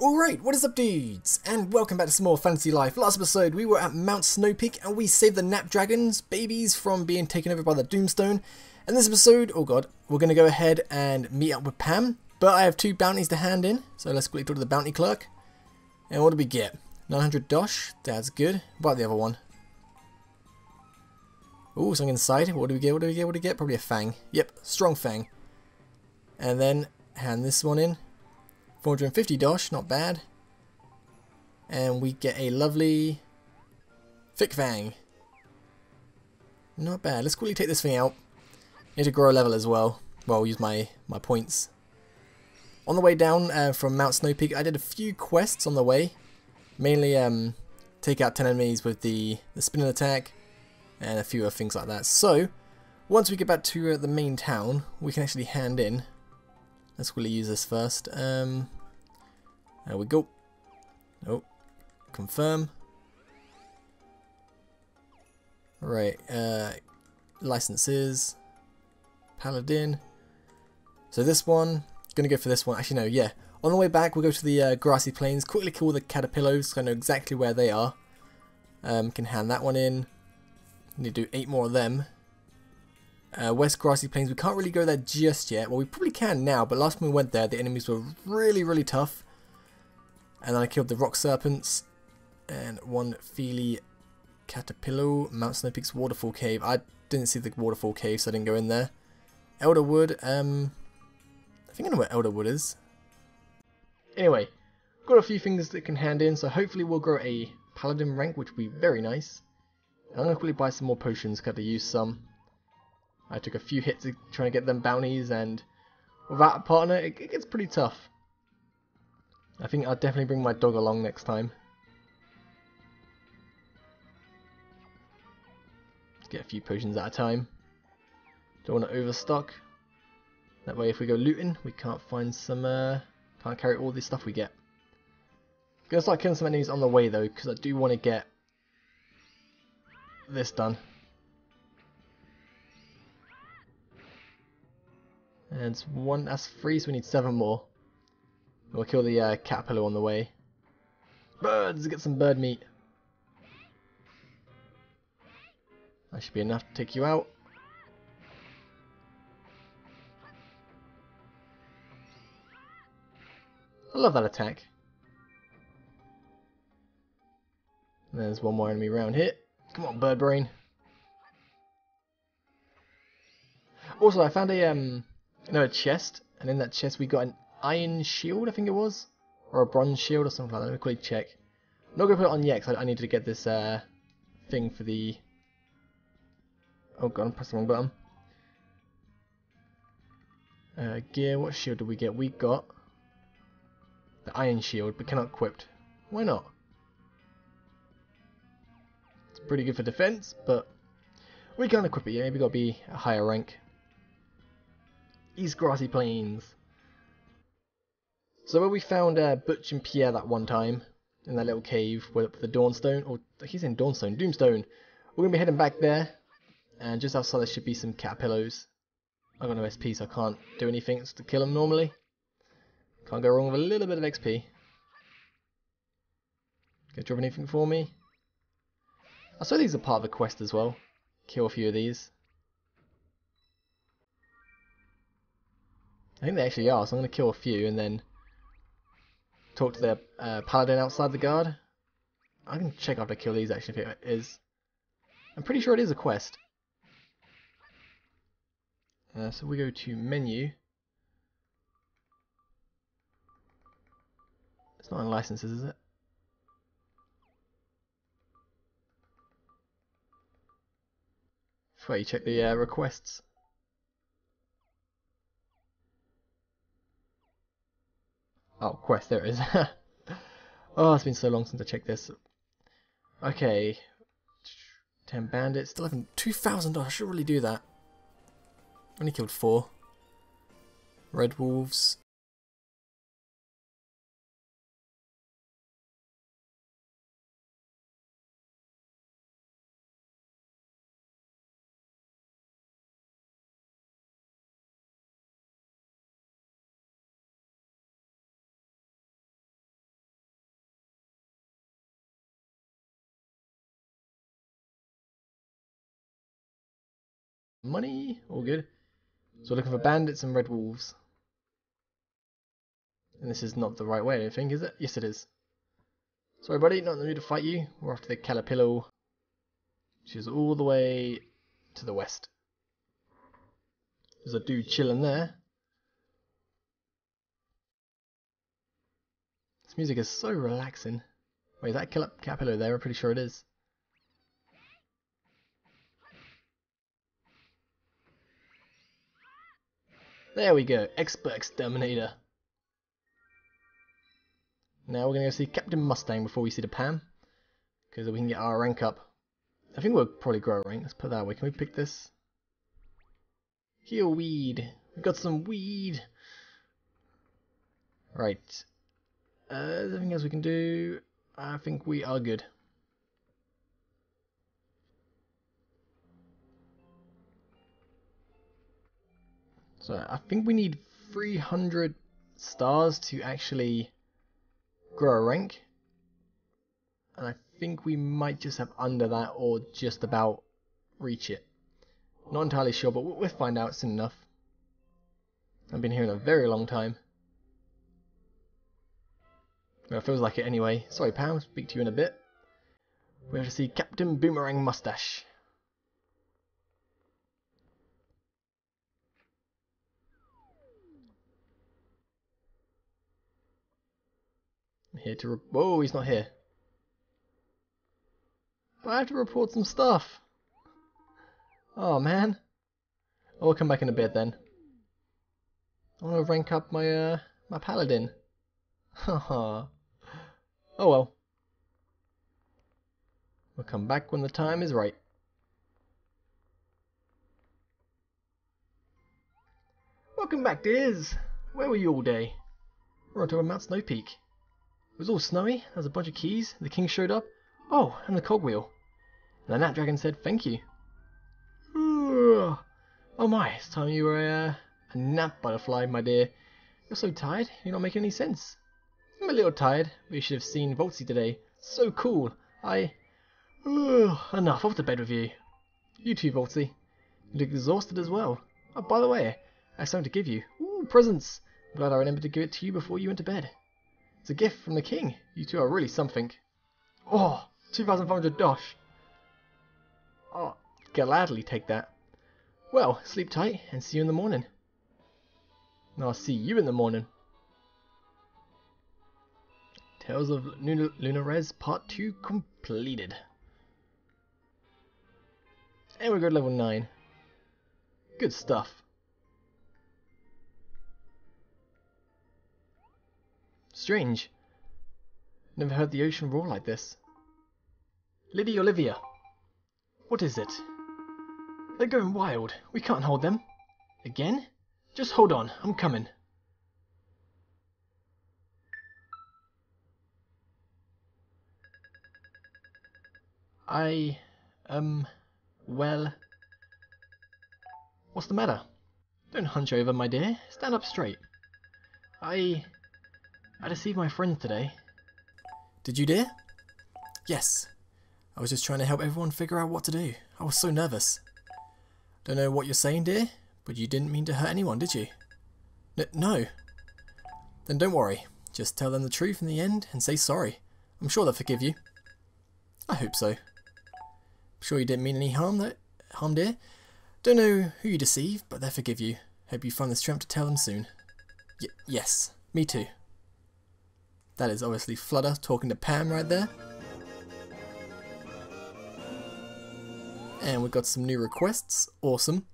Alright, what is up dudes? And welcome back to some more Fantasy Life. Last episode we were at Mount Snowpeak and we saved the Knapdragons babies from being taken over by the Doomstone. And this episode, oh god, we're going to go ahead and meet up with Pam. But I have two bounties to hand in, so let's quickly talk to the bounty clerk. And what do we get? 900 dosh, that's good. What about the other one? Oh, something inside. What do we get? What do we get? What do we get? Probably a fang. Yep, strong fang. And then hand this one in. 450 dosh, not bad. And we get a lovely thick fang. Not bad. Let's quickly take this thing out. Need to grow a level as well. Well, I'll use my, my points. On the way down uh, from Mount Snowpeak, I did a few quests on the way. Mainly um, take out 10 enemies with the, the spinning attack and a few other things like that. So, once we get back to uh, the main town, we can actually hand in Let's quickly use this first. Um, there we go. Oh, confirm. Right, uh, licenses, Paladin. So this one, gonna go for this one. Actually, no, yeah. On the way back, we'll go to the uh, grassy plains, quickly kill the caterpillars, so I know exactly where they are. Um, can hand that one in. Need to do eight more of them. Uh, West Grassy Plains, we can't really go there just yet. Well, we probably can now, but last time we went there, the enemies were really, really tough. And then I killed the Rock Serpents and one Feely Caterpillar, Mount Snowpeak's Waterfall Cave. I didn't see the Waterfall Cave, so I didn't go in there. Elderwood, um, I think I know where Elderwood is. Anyway, got a few things that can hand in, so hopefully we'll grow a Paladin rank, which will be very nice. And I'm going to quickly buy some more potions, because I use some. I took a few hits trying to get them bounties, and without a partner, it, it gets pretty tough. I think I'll definitely bring my dog along next time. Get a few potions at a time. Don't want to overstock. That way if we go looting, we can't find some, uh, can't carry all this stuff we get. Gonna start killing some enemies on the way though, because I do want to get this done. And it's one, that's three, so we need seven more. We'll kill the uh, caterpillar on the way. Birds! Get some bird meat. That should be enough to take you out. I love that attack. there's one more enemy around here. Come on, bird brain. Also, I found a um no, a chest, and in that chest we got an iron shield, I think it was, or a bronze shield or something like that. Let me quickly check. I'm not gonna put it on yet, because I, I needed to get this uh, thing for the. Oh god, I pressed the wrong button. Uh, gear, what shield did we get? We got the iron shield, but cannot equipped. Why not? It's pretty good for defense, but we can't equip it yet. Maybe got to be a higher rank. East Grassy Plains. So where we found uh, Butch and Pierre that one time, in that little cave with the Dawnstone, or he's in Dawnstone, Doomstone. We're going to be heading back there, and just outside there should be some caterpillars. I've got no SP, so I can't do anything to kill them normally. Can't go wrong with a little bit of XP. Can drop anything for me? I saw these are part of the quest as well. Kill a few of these. I think they actually are, so I'm going to kill a few and then talk to their uh, paladin outside the guard. I can check after I kill these actually if it is. I'm pretty sure it is a quest. Uh, so we go to menu. It's not in licenses, is it? Where you check the uh, requests. Oh, quest, there it is. oh, it's been so long since I checked this. Okay. 10 bandits, still haven't... 2,000 I should really do that. Only killed 4. Red wolves. Money. All good. So we're looking for bandits and red wolves. And this is not the right way, I don't think, is it? Yes, it is. Sorry, buddy, not in the mood to fight you. We're off to the Calipillo, which is all the way to the west. There's a dude chilling there. This music is so relaxing. Wait, is that Calipillo there? I'm pretty sure it is. There we go, Expert Exterminator. Now we're going to go see Captain Mustang before we see the Pam. Because we can get our rank up. I think we'll probably grow a rank. Let's put that away. Can we pick this? Heal weed. We've got some weed. Right. Uh, anything else we can do? I think we are good. So I think we need 300 stars to actually grow a rank. And I think we might just have under that or just about reach it. Not entirely sure, but we'll find out soon enough. I've been here in a very long time. Well, it feels like it anyway. Sorry, Pam, speak to you in a bit. We have to see Captain Boomerang Mustache. Here to. Whoa, he's not here. But I have to report some stuff. Oh man. I'll come back in a bit then. I want to rank up my uh my paladin. Haha. oh well. We'll come back when the time is right. Welcome back, dears. Where were you all day? We're on of Mount Snow Peak. It was all snowy, there was a bunch of keys, the king showed up. Oh, and the cogwheel. And the Knapdragon said thank you. Oh my, it's time you were a, uh, a nap butterfly, my dear. You're so tired, you're not making any sense. I'm a little tired, but you should have seen Voltsy today. So cool. I... enough, off to bed with you. You too, Voltsy. You look exhausted as well. Oh, by the way, I have something to give you. Ooh, presents. I'm glad I remembered to give it to you before you went to bed. It's a gift from the king. You two are really something. Oh, 2,500 dosh. Oh, gladly take that. Well, sleep tight and see you in the morning. I'll see you in the morning. Tales of Luna, Lunarez Part 2 completed. And we go to level 9. Good stuff. Strange. Never heard the ocean roar like this. Lady Olivia. What is it? They're going wild. We can't hold them. Again? Just hold on. I'm coming. I... um... well... What's the matter? Don't hunch over, my dear. Stand up straight. I... I deceived my friends today. Did you, dear? Yes. I was just trying to help everyone figure out what to do. I was so nervous. Don't know what you're saying, dear, but you didn't mean to hurt anyone, did you? N no. Then don't worry. Just tell them the truth in the end and say sorry. I'm sure they'll forgive you. I hope so. I'm sure you didn't mean any harm, that harm, dear. Don't know who you deceived, but they'll forgive you. Hope you find the strength to tell them soon. Y yes, me too. That is obviously Flutter talking to Pam right there. And we've got some new requests. Awesome.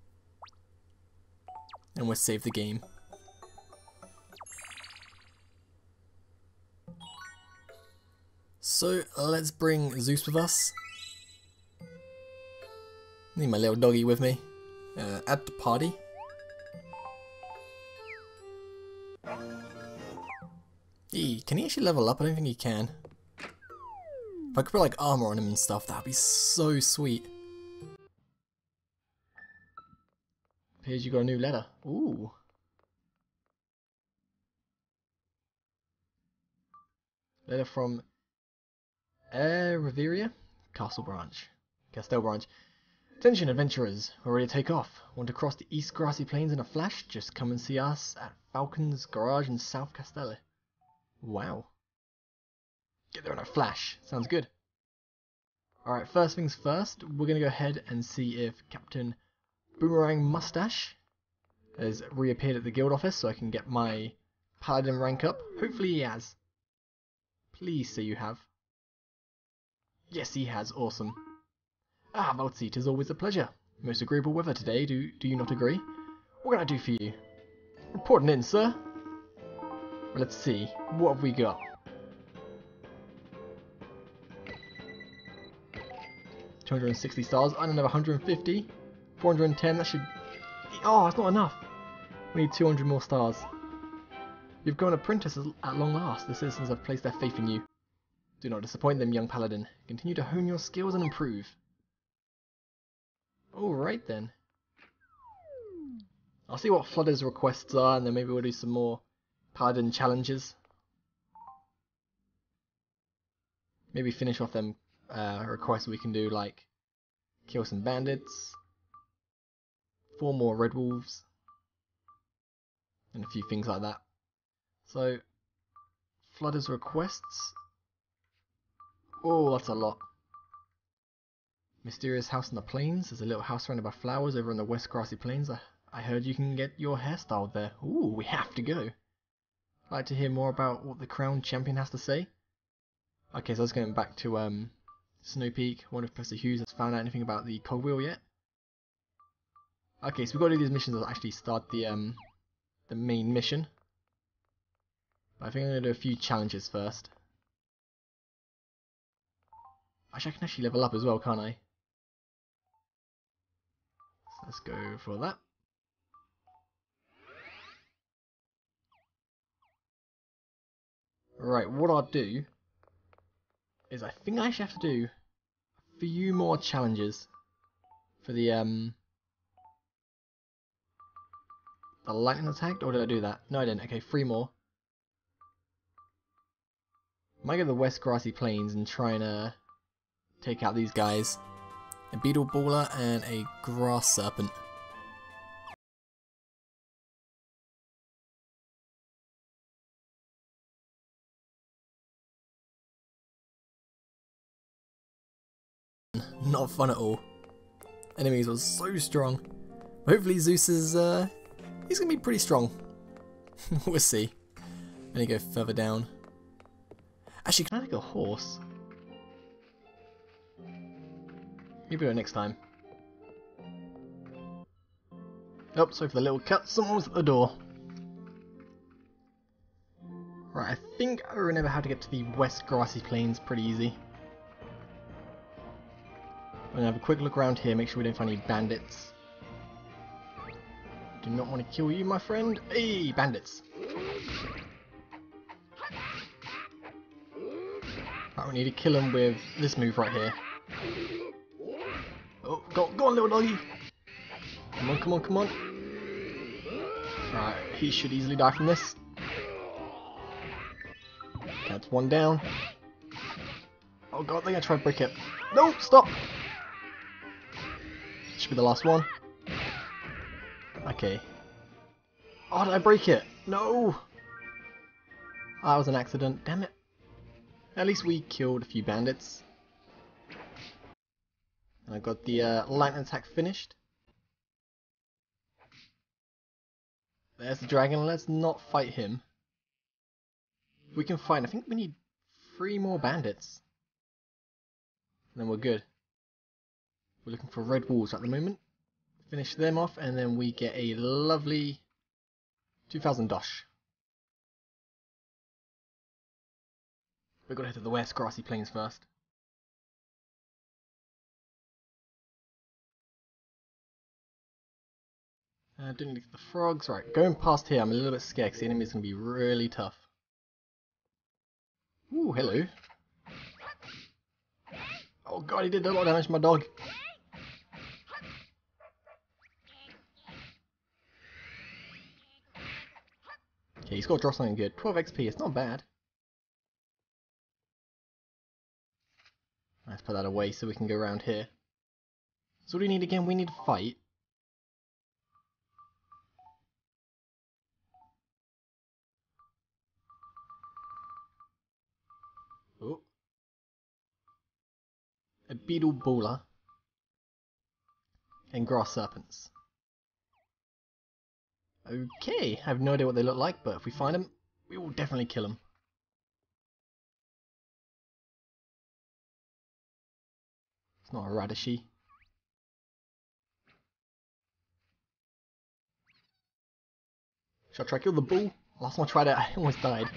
And we'll save the game. So let's bring Zeus with us. Need my little doggy with me. Uh, at the party. Can he actually level up? I don't think he can. If I could put like armor on him and stuff, that'd be so sweet. Appears you got a new letter. Ooh. Letter from Air Reveria? Castle Branch. Castel Branch. Attention adventurers, we're ready to take off. Want to cross the East Grassy Plains in a flash? Just come and see us at Falcon's Garage in South Castele. Wow. Get there in a flash. Sounds good. Alright, first things first, we're going to go ahead and see if Captain Boomerang Mustache has reappeared at the guild office so I can get my paladin rank up. Hopefully he has. Please say you have. Yes, he has. Awesome. Ah, Voltsy, it is always a pleasure. Most agreeable weather today, do, do you not agree? What can I do for you? Reporting in, sir. Let's see. What have we got? Two hundred and sixty stars. I don't know, 150, 410. That should. Oh, that's not enough. We need 200 more stars. You've grown apprentice at long last. The citizens have placed their faith in you. Do not disappoint them, young paladin. Continue to hone your skills and improve. Alright then. I'll see what Flutter's requests are and then maybe we'll do some more Paladin challenges. Maybe finish off them uh, requests we can do like kill some bandits, four more red wolves, and a few things like that. So, Flutter's requests. Oh, that's a lot. Mysterious house in the plains. There's a little house surrounded by flowers over in the west grassy plains. I, I heard you can get your hair styled there. Ooh, we have to go. Like to hear more about what the crown champion has to say. Okay, so I was going back to um, Snow Peak. Wonder if Professor Hughes has found out anything about the cogwheel yet. Okay, so we've got to do these missions to actually start the um, the main mission. But I think I'm going to do a few challenges first. Actually, I can actually level up as well, can't I? Let's go for that. Right, what I'll do is I think I actually have to do a few more challenges for the um the lightning attack, or did I do that? No, I didn't. Okay, three more. Might go to the West Grassy Plains and try and uh, take out these guys a beetle baller, and a grass serpent. Not fun at all. Enemies were so strong. Hopefully Zeus is, uh, he's gonna be pretty strong. we'll see. Let me go further down. Actually, can I take a horse? Maybe next time. Oh, sorry for the little cut. Someone was at the door. Right, I think I remember how to get to the West Grassy Plains pretty easy. I'm gonna have a quick look around here, make sure we don't find any bandits. Do not want to kill you, my friend. Hey, bandits! Right, we need to kill him with this move right here. Oh, go, go on, little doggy. Come on, come on, come on. Right, he should easily die from this. That's one down. Oh god, they're gonna try to break it. No, stop! Should be the last one. Okay. Oh, did I break it? No! Oh, that was an accident. Damn it. At least we killed a few bandits. And I got the uh, lightning attack finished. There's the dragon. Let's not fight him. We can fight. I think we need three more bandits. And then we're good. We're looking for red walls at the moment. Finish them off and then we get a lovely 2000 dosh. We've got to head to the west grassy plains first. Uh, didn't get the frogs. Right, going past here, I'm a little bit scared because the enemy's going to be really tough. Ooh, hello. Oh god, he did a lot of damage to my dog. He's got to draw something good. 12 XP, it's not bad. Let's put that away so we can go around here. So what do we need again? We need to fight. Oh. A beetle bowler. And grass serpents. Okay, I have no idea what they look like, but if we find them, we will definitely kill them. It's not a radishy. Should I try kill the bull? Last time I tried it, I almost died.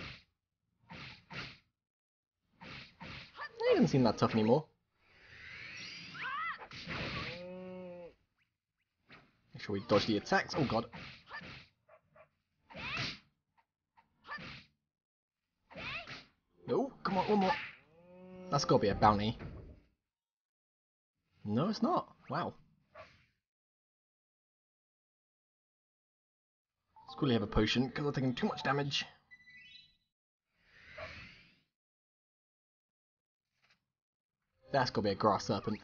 He doesn't seem that tough anymore. Make sure we dodge the attacks. Oh god. No, come on, one more. That's gotta be a bounty. No, it's not. Wow. Let's quickly have a potion, because I'm taking too much damage. That's gotta be a grass serpent.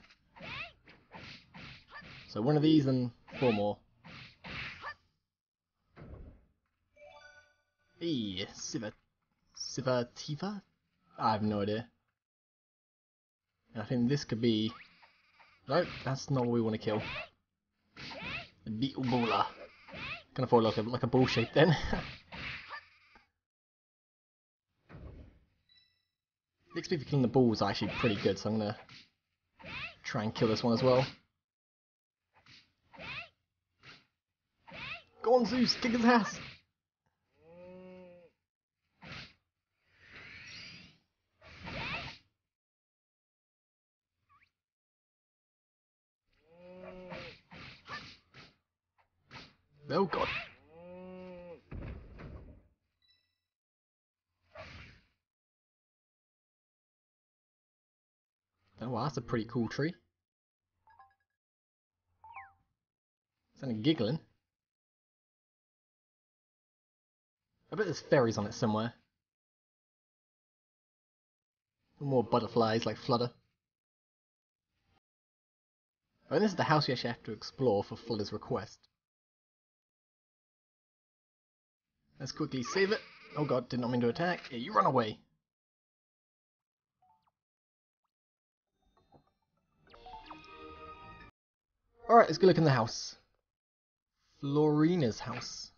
So one of these and four more. Hey, Siva... Sivativa? I have no idea. I think this could be... No, that's not what we want to kill. The beetle bowler. Can afford like a like a ball shape then. the XP for killing the balls are actually pretty good, so I'm gonna try and kill this one as well. Go on Zeus, kick his ass! Oh god. Oh wow, that's a pretty cool tree. Something giggling. I bet there's fairies on it somewhere. More butterflies like Flutter. And this is the house we actually have to explore for Flutter's request. Let's quickly save it. Oh god, did not mean to attack. Yeah, you run away. Alright, let's go look in the house. Florina's house.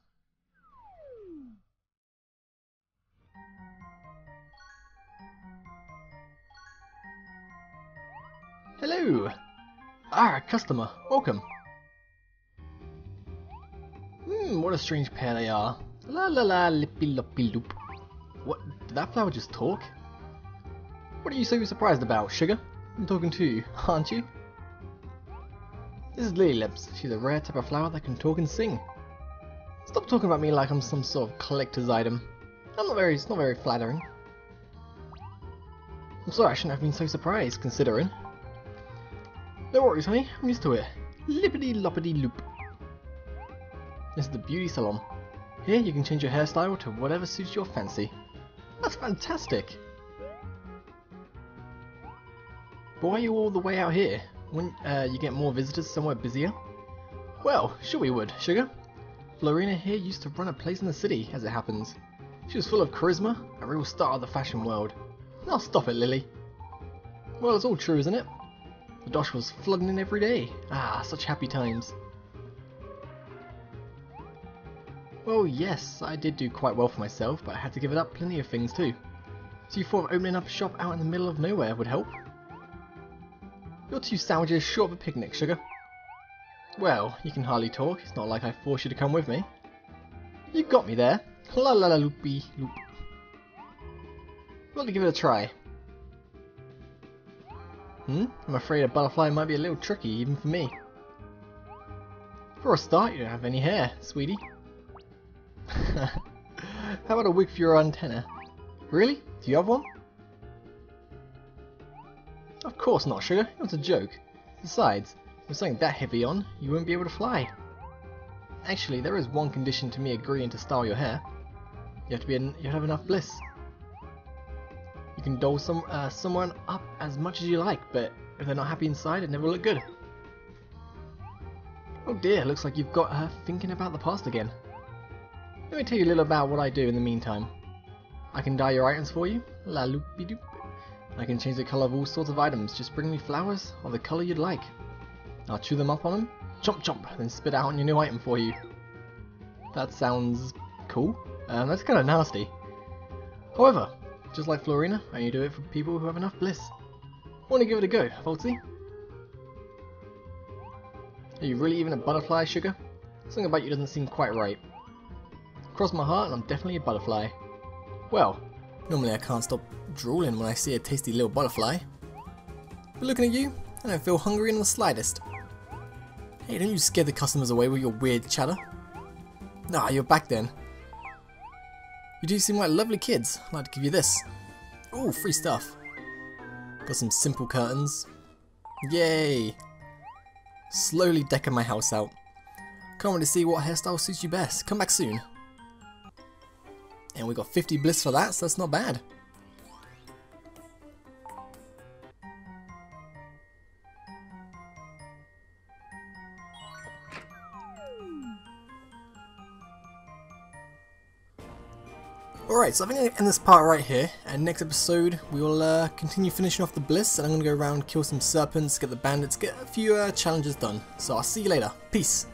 Hello! Ah, customer, welcome. Hmm, what a strange pair they are. La la la lippy loppy loop. What? Did that flower just talk? What are you so surprised about, Sugar? I'm talking to you, aren't you? This is Lily Lips. She's a rare type of flower that can talk and sing. Stop talking about me like I'm some sort of collector's item. I'm not very, it's not very flattering. I'm sorry I shouldn't have been so surprised, considering. No worries, honey. I'm used to it. Lippity loppity loop. This is the beauty salon. Here you can change your hairstyle to whatever suits your fancy. That's fantastic! But why are you all the way out here? Wouldn't uh, you get more visitors somewhere busier? Well, sure we would, Sugar. Florina here used to run a place in the city, as it happens. She was full of charisma, a real star of the fashion world. Now stop it, Lily. Well, it's all true, isn't it? The dosh was flooding in every day. Ah, such happy times. Well, yes, I did do quite well for myself, but I had to give it up plenty of things too. So you thought opening up a shop out in the middle of nowhere would help? You're two sandwiches short of a picnic, sugar. Well, you can hardly talk. It's not like I forced you to come with me. You got me there. La la la loopy loop. Well, to give it a try. Hmm? I'm afraid a butterfly might be a little tricky, even for me. For a start, you don't have any hair, sweetie. How about a wig for your antenna? Really? Do you have one? Of course not, Sugar. Was a joke. Besides, with something that heavy on, you won't be able to fly. Actually, there is one condition to me agreeing to style your hair. You have to be in, you have enough bliss. You can doll some uh, someone up as much as you like, but if they're not happy inside, it never look good. Oh dear, looks like you've got her thinking about the past again. Let me tell you a little about what I do in the meantime. I can dye your items for you, la loopy doop. I can change the colour of all sorts of items, just bring me flowers of the colour you'd like. I'll chew them up on them, chomp chomp, then spit out on your new item for you. That sounds cool. Um, that's kind of nasty. However, just like Florina, I only do it for people who have enough bliss. Want to give it a go, Voltsy? Are you really even a butterfly, Sugar? Something about you doesn't seem quite right. Cross my heart, and I'm definitely a butterfly. Well, normally I can't stop drooling when I see a tasty little butterfly. But looking at you, I don't feel hungry in the slightest. Hey, don't you scare the customers away with your weird chatter. Nah, you're back then. You do seem like lovely kids. I'd like to give you this. Oh, free stuff. Got some simple curtains. Yay! Slowly decking my house out. Can't wait to see what hairstyle suits you best. Come back soon. And we got 50 bliss for that, so that's not bad. Alright, so I think I'm going to end this part right here, and next episode we will uh, continue finishing off the Bliss, and I'm going to go around, kill some serpents, get the bandits, get a few uh, challenges done. So I'll see you later. Peace!